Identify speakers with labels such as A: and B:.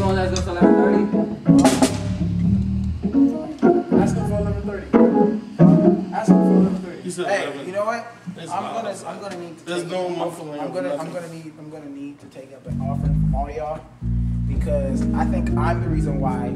A: Hey, you want to let's go to 11:30?
B: Ask him for eleven thirty. Ask him for eleven
C: You
B: thirty.
C: said
D: Hey,
C: 11.
D: you know what?
C: It's
D: I'm gonna. I'm gonna need to
C: There's
D: take,
C: no
D: I'm gonna, I'm gonna need, I'm gonna need to take up an offering from all y'all because I think I'm the reason why